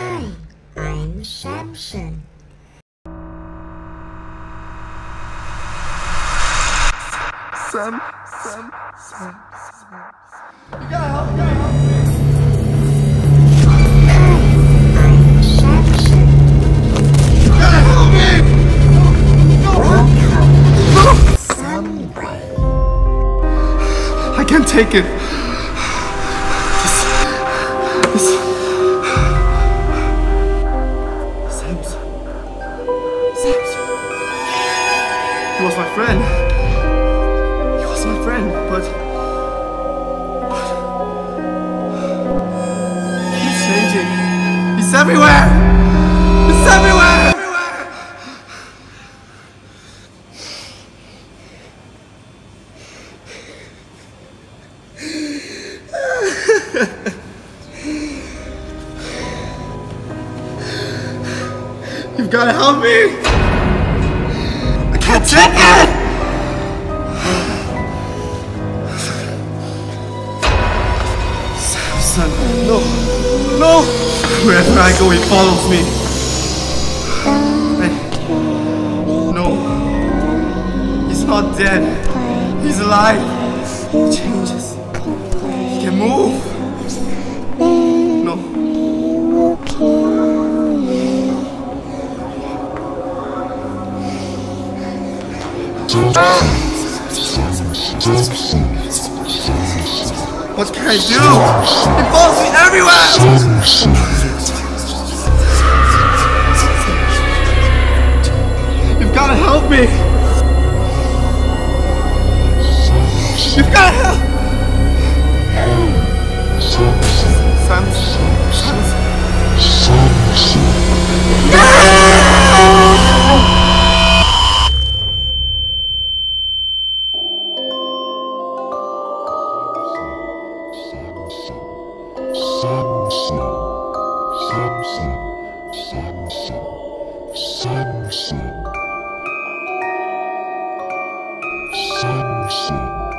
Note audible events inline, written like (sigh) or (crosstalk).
Hi, I'm Samson. Sam, Sam, Sam, Sam. You gotta help, you gotta help. I'm Samson. You gotta help me! Sunray. I can't take it. This, this. He was my friend. He was my friend, but. but he's changing. He's everywhere! He's everywhere! (laughs) You've gotta help me! Take! Samson, no, no! Wherever I go, he follows me. No, he's not dead. He's alive. He changes. What can I do? It follows me everywhere! You've gotta help me! You've gotta help! Sam, Samson, Samson.